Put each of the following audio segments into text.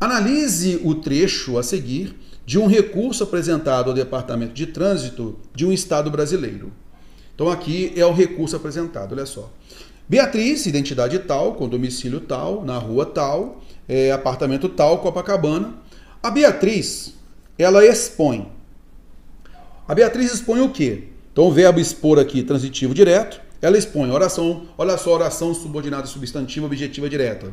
Analise o trecho a seguir de um recurso apresentado ao Departamento de Trânsito de um estado brasileiro. Então aqui é o recurso apresentado, olha só. Beatriz, identidade tal, com domicílio tal, na rua tal, é, apartamento tal, Copacabana. A Beatriz, ela expõe. A Beatriz expõe o quê? Então o verbo expor aqui, transitivo direto, ela expõe oração, olha só, oração subordinada substantiva objetiva direta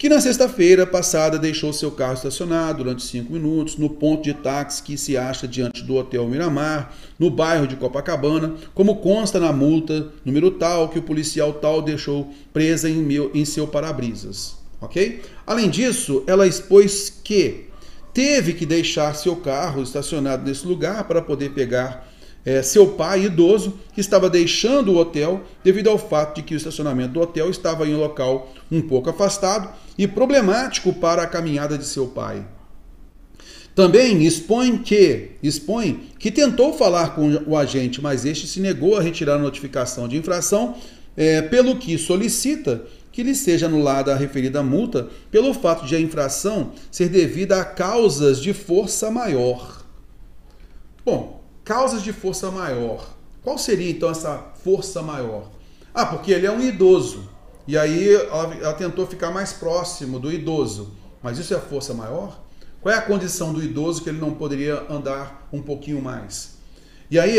que na sexta-feira passada deixou seu carro estacionado durante cinco minutos no ponto de táxi que se acha diante do Hotel Miramar, no bairro de Copacabana, como consta na multa número tal que o policial tal deixou presa em, meu, em seu para-brisas. Ok? Além disso, ela expôs que teve que deixar seu carro estacionado nesse lugar para poder pegar é, seu pai idoso que estava deixando o hotel devido ao fato de que o estacionamento do hotel estava em um local um pouco afastado e problemático para a caminhada de seu pai. Também expõe que, expõe que tentou falar com o agente, mas este se negou a retirar a notificação de infração, é, pelo que solicita que lhe seja anulada a referida multa pelo fato de a infração ser devida a causas de força maior. Bom, Causas de força maior. Qual seria então essa força maior? Ah, porque ele é um idoso. E aí ela, ela tentou ficar mais próximo do idoso. Mas isso é força maior? Qual é a condição do idoso que ele não poderia andar um pouquinho mais? E aí,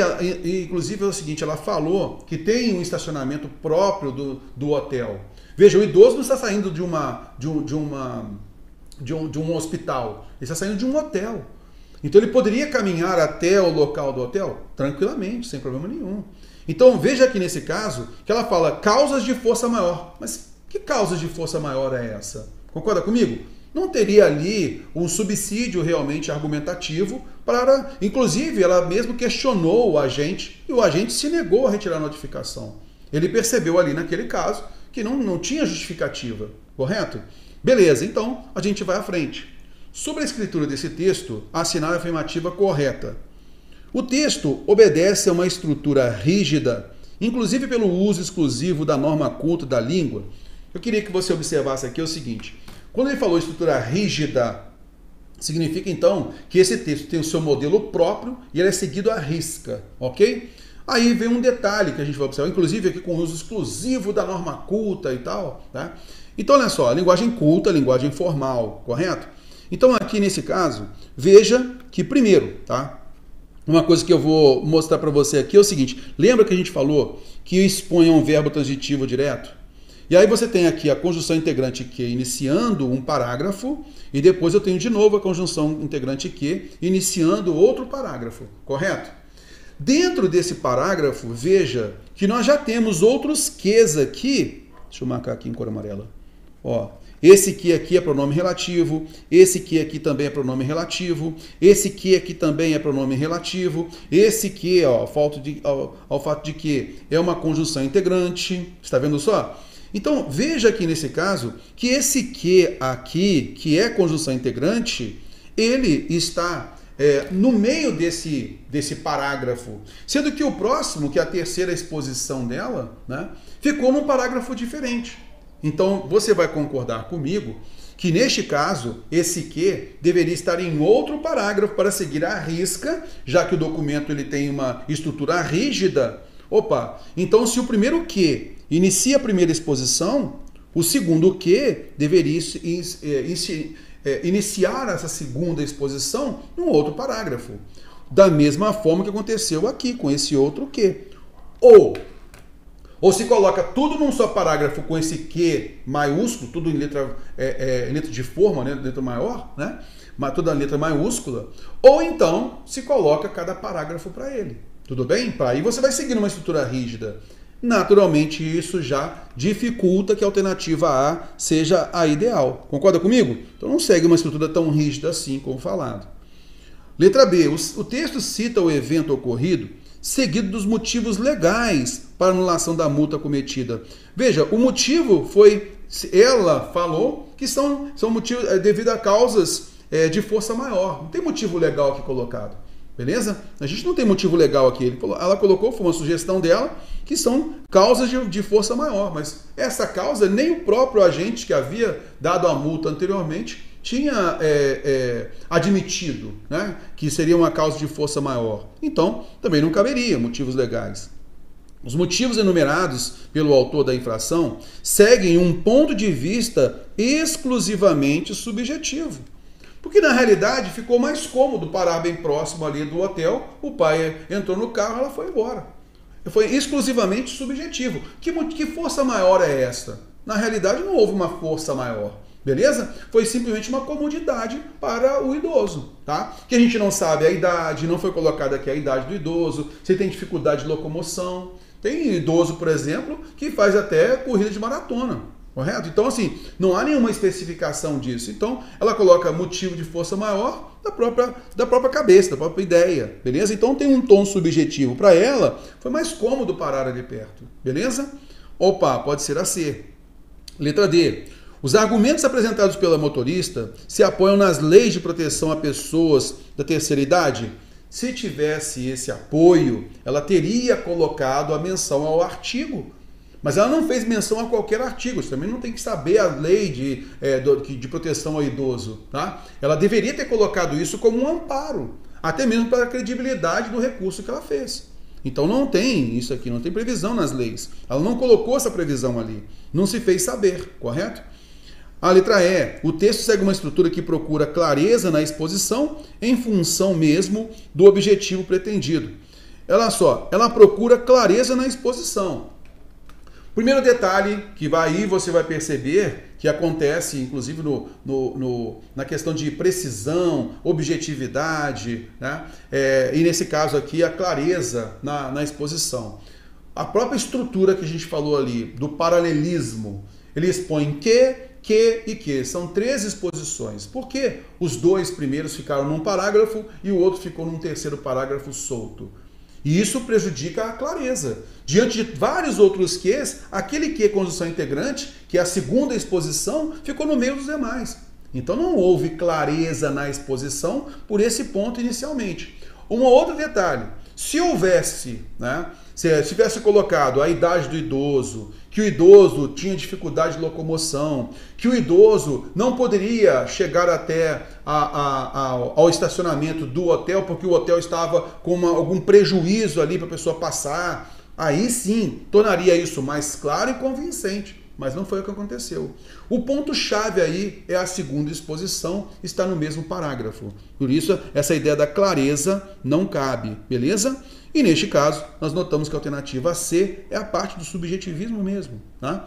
inclusive, é o seguinte: ela falou que tem um estacionamento próprio do, do hotel. Veja, o idoso não está saindo de uma de um, de uma de um, de um hospital, ele está saindo de um hotel. Então ele poderia caminhar até o local do hotel tranquilamente, sem problema nenhum. Então veja aqui nesse caso que ela fala causas de força maior. Mas que causas de força maior é essa? Concorda comigo? Não teria ali um subsídio realmente argumentativo para. Inclusive, ela mesmo questionou o agente e o agente se negou a retirar a notificação. Ele percebeu ali naquele caso que não, não tinha justificativa, correto? Beleza, então a gente vai à frente. Sobre a escritura desse texto, assinar a afirmativa correta. O texto obedece a uma estrutura rígida, inclusive pelo uso exclusivo da norma culta da língua. Eu queria que você observasse aqui o seguinte: quando ele falou estrutura rígida, significa então que esse texto tem o seu modelo próprio e ele é seguido à risca, ok? Aí vem um detalhe que a gente vai observar, inclusive aqui com o uso exclusivo da norma culta e tal, tá? Então, olha só, linguagem culta, linguagem formal, correto? Então, aqui nesse caso, veja que, primeiro, tá? Uma coisa que eu vou mostrar para você aqui é o seguinte: lembra que a gente falou que expõe um verbo transitivo direto? E aí você tem aqui a conjunção integrante que iniciando um parágrafo, e depois eu tenho de novo a conjunção integrante que iniciando outro parágrafo, correto? Dentro desse parágrafo, veja que nós já temos outros ques aqui. Deixa eu marcar aqui em cor amarela. Ó, esse que aqui é pronome relativo, esse que aqui também é pronome relativo, esse que aqui também é pronome relativo, esse que, ó, falta de, ao, ao fato de que é uma conjunção integrante, está vendo só? Então veja aqui nesse caso que esse que aqui, que é conjunção integrante, ele está é, no meio desse, desse parágrafo, sendo que o próximo, que é a terceira exposição dela, né, ficou num parágrafo diferente. Então você vai concordar comigo que neste caso esse que deveria estar em outro parágrafo para seguir a risca, já que o documento ele tem uma estrutura rígida. Opa, então se o primeiro que inicia a primeira exposição, o segundo que deveria é, é, iniciar essa segunda exposição num outro parágrafo. Da mesma forma que aconteceu aqui com esse outro que. Ou ou se coloca tudo num só parágrafo com esse Q maiúsculo, tudo em letra, é, é, letra de forma, né, letra maior, né? Mas toda letra maiúscula. Ou então se coloca cada parágrafo para ele. Tudo bem? Aí você vai seguir uma estrutura rígida. Naturalmente, isso já dificulta que a alternativa A seja a ideal. Concorda comigo? Então não segue uma estrutura tão rígida assim como falado. Letra B. O, o texto cita o evento ocorrido seguido dos motivos legais para anulação da multa cometida. Veja, o motivo foi, ela falou que são, são motivos é, devido a causas é, de força maior. Não tem motivo legal aqui colocado. Beleza? A gente não tem motivo legal aqui. Ela colocou, foi uma sugestão dela, que são causas de, de, força maior. Mas essa causa, nem o próprio agente que havia dado a multa anteriormente tinha é, é, admitido né, que seria uma causa de força maior. Então, também não caberia motivos legais. Os motivos enumerados pelo autor da infração seguem um ponto de vista exclusivamente subjetivo. Porque na realidade ficou mais cômodo parar bem próximo ali do hotel, o pai entrou no carro, ela foi embora. Foi exclusivamente subjetivo. Que, que força maior é esta? Na realidade não houve uma força maior. Beleza? Foi simplesmente uma comodidade para o idoso, tá? Que a gente não sabe a idade, não foi colocada aqui a idade do idoso, se tem dificuldade de locomoção. Tem idoso, por exemplo, que faz até corrida de maratona. Correto? Então, assim, não há nenhuma especificação disso. Então, ela coloca motivo de força maior da própria, da própria cabeça, da própria ideia. Beleza? Então, tem um tom subjetivo. Para ela, foi mais cômodo parar ali perto. Beleza? Opa, pode ser a C. Letra D. Os argumentos apresentados pela motorista se apoiam nas leis de proteção a pessoas da terceira idade? Se tivesse esse apoio, ela teria colocado a menção ao artigo mas ela não fez menção a qualquer artigo. Você também não tem que saber a lei de, é, de proteção ao idoso. Tá? Ela deveria ter colocado isso como um amparo, até mesmo para a credibilidade do recurso que ela fez. Então não tem isso aqui, não tem previsão nas leis. Ela não colocou essa previsão ali. Não se fez saber, correto? A letra E. O texto segue uma estrutura que procura clareza na exposição em função mesmo do objetivo pretendido. Olha só, ela procura clareza na exposição. Primeiro detalhe que vai aí você vai perceber que acontece, inclusive no, no, no na questão de precisão, objetividade, né? É, e nesse caso aqui a clareza na, na exposição. A própria estrutura que a gente falou ali, do paralelismo, ele expõe que, que e que. São três exposições. Por que os dois primeiros ficaram num parágrafo e o outro ficou num terceiro parágrafo solto? E isso prejudica a clareza. Diante de vários outros Qs, aquele Q conjunção integrante, que é a segunda exposição, ficou no meio dos demais. Então não houve clareza na exposição por esse ponto inicialmente. Um outro detalhe, se houvesse, né, se tivesse colocado a idade do idoso, que o idoso tinha dificuldade de locomoção, que o idoso não poderia chegar até a, a, a, ao estacionamento do hotel porque o hotel estava com uma, algum prejuízo ali para a pessoa passar, aí sim tornaria isso mais claro e convincente. Mas não foi o que aconteceu. O ponto-chave aí é a segunda exposição, está no mesmo parágrafo. Por isso, essa ideia da clareza não cabe, beleza? E neste caso, nós notamos que a alternativa C é a parte do subjetivismo mesmo. Tá?